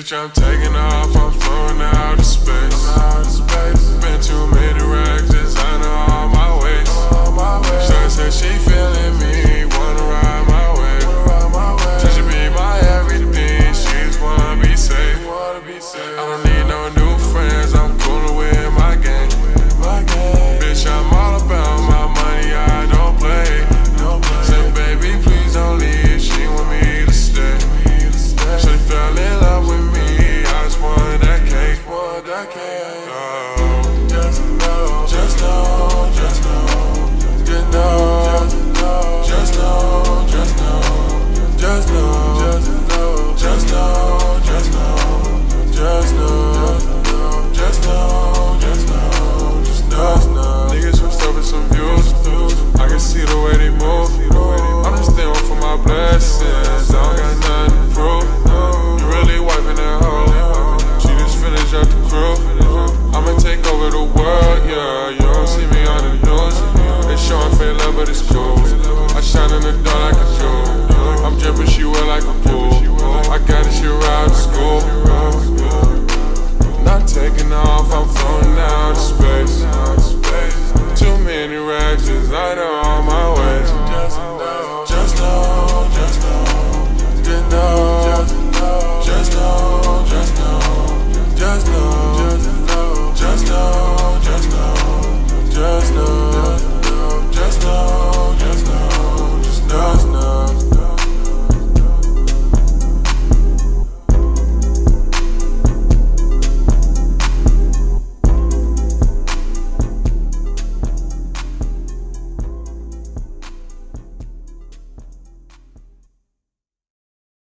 Bitch, I'm taking off, I'm flowing out of space. Been. I'm in love, but it's cool. I shine in the dark like a jewel. I'm dripping, she wet like a pool. I got it, she ride to school.